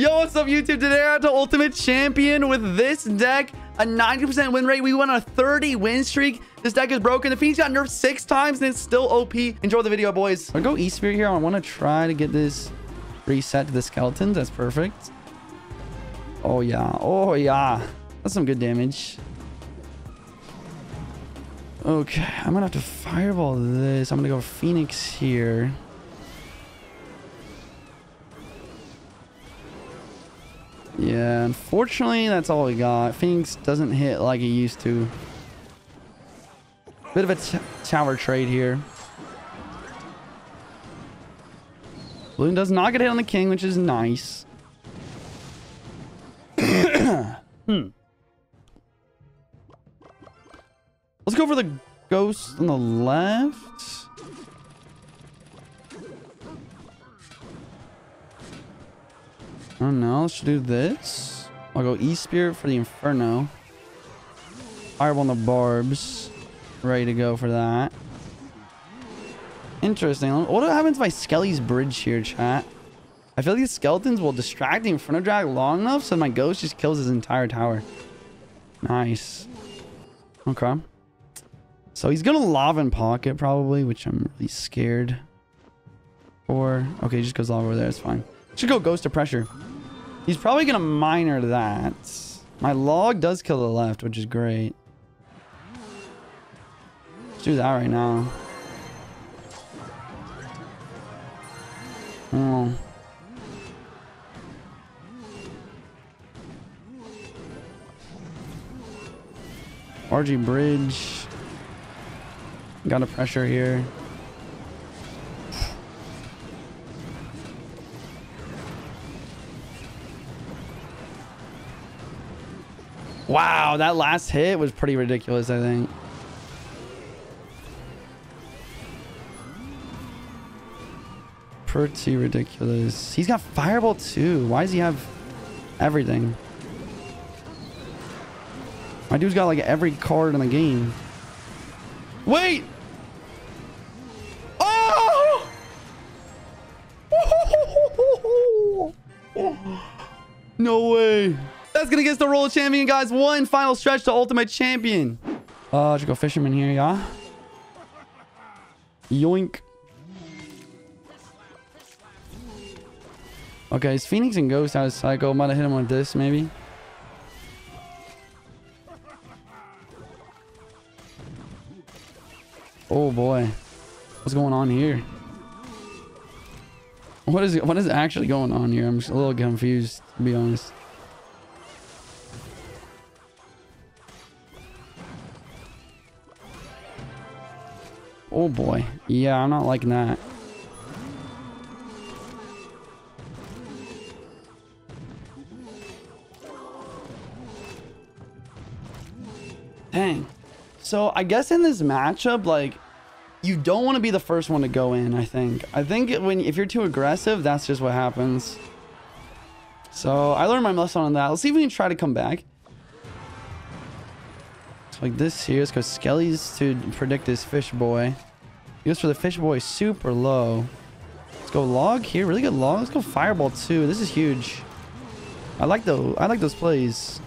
Yo, what's up, YouTube? Today I to Ultimate Champion with this deck. A 90% win rate. We went on a 30 win streak. This deck is broken. The Phoenix got nerfed six times and it's still OP. Enjoy the video, boys. I'll go E-Spirit here. I want to try to get this reset to the skeletons. That's perfect. Oh, yeah. Oh, yeah. That's some good damage. Okay, I'm gonna have to fireball this. I'm gonna go Phoenix here. Yeah, unfortunately, that's all we got. Phoenix doesn't hit like he used to. Bit of a tower trade here. Balloon does not get hit on the king, which is nice. hmm. Let's go for the ghost on the left. Don't know. Let's do this. I'll go E-Spirit for the Inferno. Fireball on the Barbs. Ready to go for that. Interesting. What happens if I Skelly's Bridge here, chat? I feel like these skeletons will distract the Inferno Drag long enough so my ghost just kills his entire tower. Nice. Okay. So he's gonna lava in pocket probably, which I'm really scared for. Okay, just goes lava over there. It's fine. Should go ghost of pressure. He's probably going to miner that. My log does kill the left, which is great. Let's do that right now. Oh. RG bridge. Got a pressure here. Wow, that last hit was pretty ridiculous, I think. Pretty ridiculous. He's got Fireball too. Why does he have everything? My dude's got like every card in the game. Wait! Gonna get us the roll champion, guys. One final stretch to ultimate champion. Uh, just go fisherman here, yeah. Yoink. Okay, is Phoenix and Ghost out of cycle? Might have hit him with this, maybe. Oh boy. What's going on here? What is what is actually going on here? I'm just a little confused, to be honest. Oh boy. Yeah, I'm not liking that. Dang. So I guess in this matchup, like, you don't want to be the first one to go in, I think. I think when if you're too aggressive, that's just what happens. So I learned my lesson on that. Let's see if we can try to come back like this here. Let's go Skelly's to predict this fish boy. He goes for the fish boy super low. Let's go log here. Really good log. Let's go fireball too. This is huge. I like the I like those plays.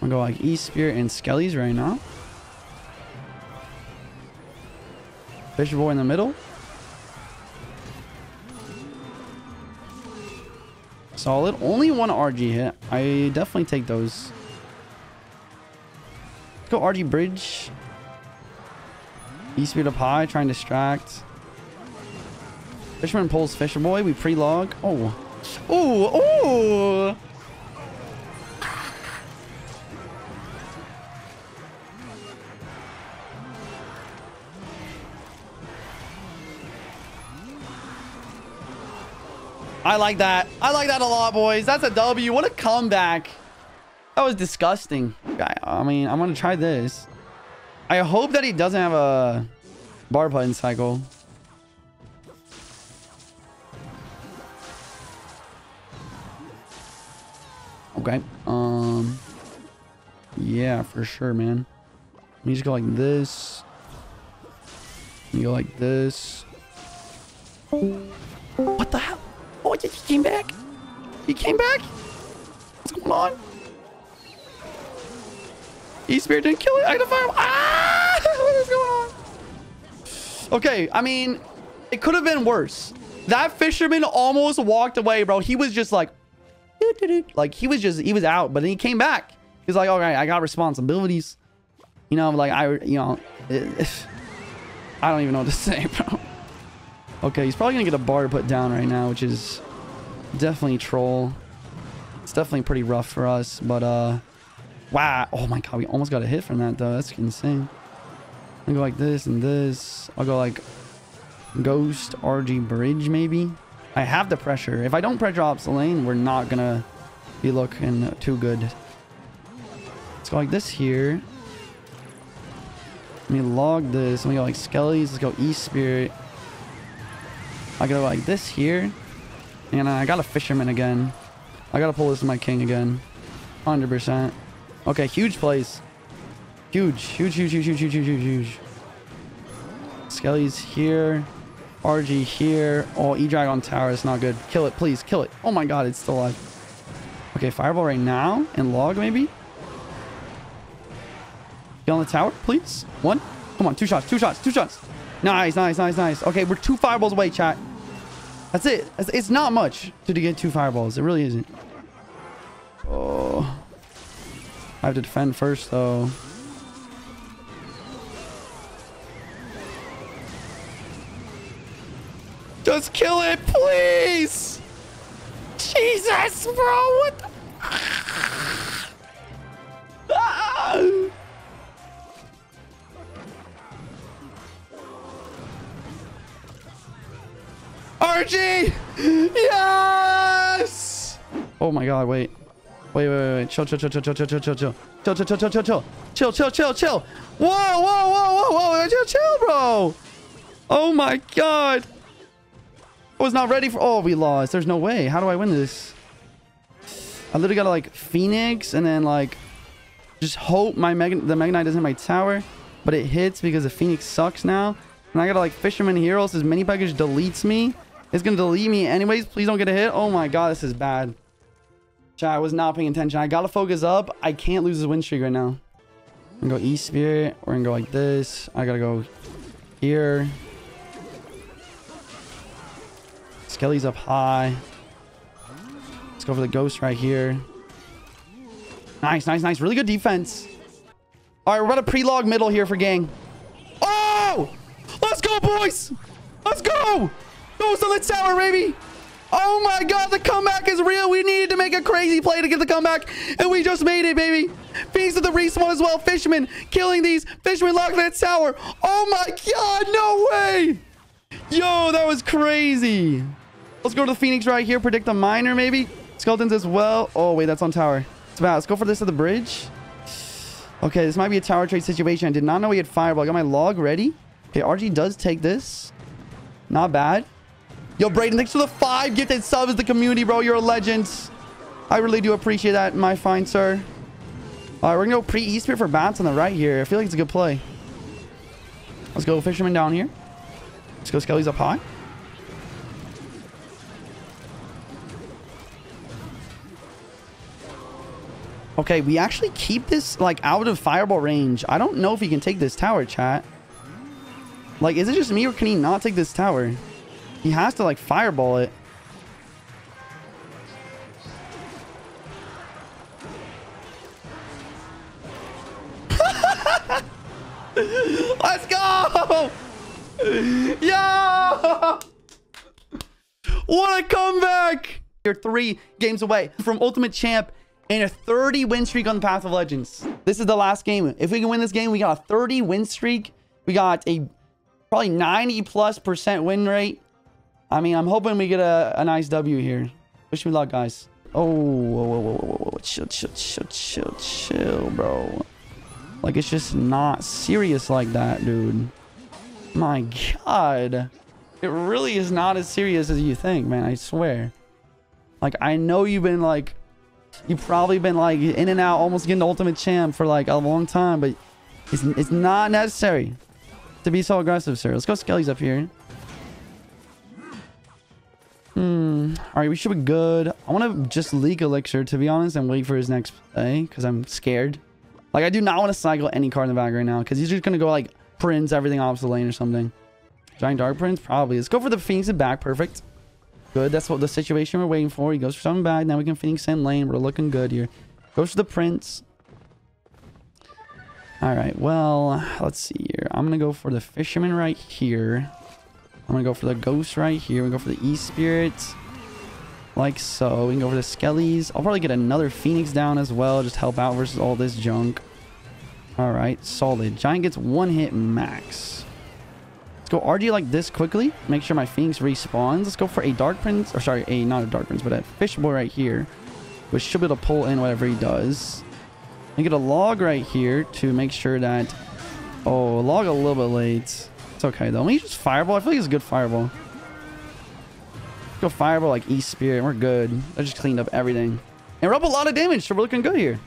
I'm gonna go like E Spirit and Skelly's right now. Fish boy in the middle. Solid. Only one RG hit. I definitely take those. Let's go RG Bridge. E-Speed up high, trying to distract. Fisherman pulls Fisher Boy. We pre-log. Oh. Oh, oh! I like that. I like that a lot, boys. That's a W. What a comeback. That was disgusting. I mean, I'm going to try this. I hope that he doesn't have a bar button cycle. Okay. Um. Yeah, for sure, man. Let me just go like this. You go like this. What the hell? Oh, he came back. He came back. What's going on? E-Spirit didn't kill it. I gotta fire him. Ah! What is going on? Okay, I mean, it could have been worse. That fisherman almost walked away, bro. He was just like, like he was just, he was out, but then he came back. He's like, okay, I got responsibilities. You know, like I, you know, it, I don't even know what to say, bro. Okay, he's probably gonna get a bar put down right now, which is definitely troll. It's definitely pretty rough for us, but uh, wow. Oh my god, we almost got a hit from that though. That's insane. I'll go like this and this. I'll go like Ghost RG Bridge maybe. I have the pressure. If I don't pressure ops the lane, we're not gonna be looking too good. Let's go like this here. Let me log this. Let me go like Skellies. Let's go E-Spirit. I go like this here. And I got a Fisherman again. I gotta pull this to my king again. 100%. Okay, huge plays. Huge, huge, huge, huge, huge, huge, huge, huge. Skelly's here. RG here. Oh, E-Dragon Tower is not good. Kill it, please. Kill it. Oh my god, it's still alive. Okay, Fireball right now. And Log, maybe? Get on the tower, please. One. Come on, two shots, two shots, two shots. Nice, nice, nice, nice. Okay, we're two fireballs away, chat. That's it. It's not much to get two fireballs. It really isn't. Oh. I have to defend first, though. Just kill it, please! Jesus, bro, what the... Ah! RG! Yes! Oh my god, wait. Wait, wait, wait. Chill, chill, chill, chill, chill, chill, chill, chill, chill. Chill, chill, chill, chill, chill, chill. Chill, chill, chill, chill. Whoa, whoa, whoa, whoa, whoa. Chill, chill, bro. Oh my god. I was not ready for... Oh, we lost. There's no way. How do I win this? I literally gotta like Phoenix and then like just hope my Mega the Mega doesn't hit my tower. But it hits because the Phoenix sucks now. And I gotta like Fisherman Heroes. His mini PEKKA deletes me. It's gonna delete me anyways. Please don't get a hit. Oh my god, this is bad. Chat, I was not paying attention. I gotta focus up. I can't lose this win streak right now. I'm gonna go E-Spirit. We're gonna go like this. I gotta go here. Skelly's up high. Let's go for the ghost right here. Nice, nice, nice. Really good defense. All right, we're about to pre-log middle here for gang. Oh! Let's go, boys! Let's go! Ghost on the tower, baby! Oh my god, the comeback is crazy play to get the comeback, and we just made it, baby. Feast of the respawn as well. Fisherman killing these. Fisherman locked that tower. Oh my god, no way! Yo, that was crazy. Let's go to the Phoenix right here. Predict a miner, maybe. Skeletons as well. Oh, wait, that's on tower. It's bad. Let's go for this at the bridge. Okay, this might be a tower trade situation. I did not know he had fireball. I got my log ready. Okay, RG does take this. Not bad. Yo, Braden, thanks for the five gifted subs the community, bro. You're a legend. I really do appreciate that, my fine sir. All right, we're going to go pre-East for bats on the right here. I feel like it's a good play. Let's go Fisherman down here. Let's go Skelly's up high. Okay, we actually keep this, like, out of fireball range. I don't know if he can take this tower, chat. Like, is it just me or can he not take this tower? He has to, like, fireball it. Yo! What a comeback! You're three games away from Ultimate Champ and a 30 win streak on the Path of Legends. This is the last game. If we can win this game, we got a 30 win streak. We got a probably 90 plus percent win rate. I mean, I'm hoping we get a, a nice W here. Wish me luck, guys. Oh, whoa, whoa, whoa, whoa, whoa. chill, chill, chill, chill, chill, bro. Like, it's just not serious like that, dude. My God. It really is not as serious as you think, man. I swear. Like, I know you've been, like, You've probably been like in and out, almost getting the ultimate champ for like a long time, but it's, it's not necessary to be so aggressive, sir. Let's go Skelly's up here. Hmm. All right, we should be good. I want to just leak Elixir, to be honest, and wait for his next play because I'm scared. Like, I do not want to cycle any card in the bag right now because he's just going to go, like, Prince everything off the lane or something. Giant Dark Prince? Probably. Let's go for the Phoenix in back. Perfect. Good. That's what the situation we're waiting for. He goes for something back. Now we can Phoenix in lane. We're looking good here. Goes for the Prince. All right. Well, let's see here. I'm going to go for the Fisherman right here. I'm going to go for the Ghost right here. We go for the E-Spirit. Like so. We can go for the Skellies. I'll probably get another Phoenix down as well. Just help out versus all this junk. All right. Solid. Giant gets one hit max. Let's go RG like this quickly. Make sure my Phoenix respawns. Let's go for a Dark Prince. Or sorry, a not a Dark Prince, but a Fish Boy right here. Which should be able to pull in whatever he does. And get a log right here to make sure that... Oh, log a little bit late. It's okay though. Let me just Fireball. I feel like it's a good Fireball. Let's go Fireball like E-Spirit. We're good. I just cleaned up everything. And we're up a lot of damage, so we're looking good here.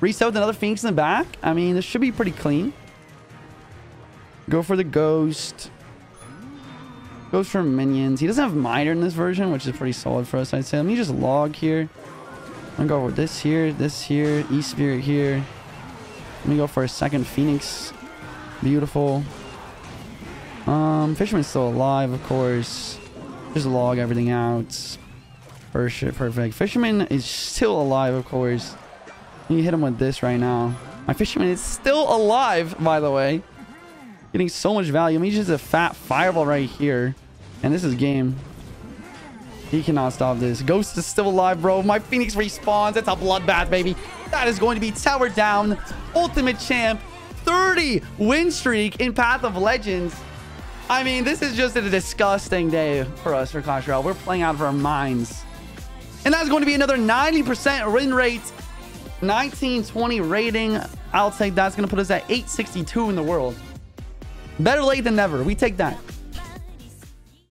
Reset with another Phoenix in the back. I mean, this should be pretty clean. Go for the Ghost. Goes for minions. He doesn't have Miter in this version, which is pretty solid for us, I'd say. Let me just log here. I'm gonna go with this here, this here, E-Spirit here. Let me go for a second Phoenix. Beautiful. Um, Fisherman's still alive, of course. Just log everything out. Perfect, perfect. Fisherman is still alive, of course. You hit him with this right now. My Fisherman is still alive, by the way. Getting so much value. I mean, he's just a fat fireball right here. And this is game. He cannot stop this. Ghost is still alive, bro. My Phoenix respawns. That's a bloodbath, baby. That is going to be Tower Down. Ultimate Champ. 30 win streak in Path of Legends. I mean, this is just a disgusting day for us for Clash Royale. We're playing out of our minds. And that's going to be another 90% win rate. 1920 rating. I'll take that. That's going to put us at 862 in the world. Better late than never. We take that.